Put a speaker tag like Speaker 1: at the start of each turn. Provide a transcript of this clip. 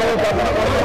Speaker 1: vamos!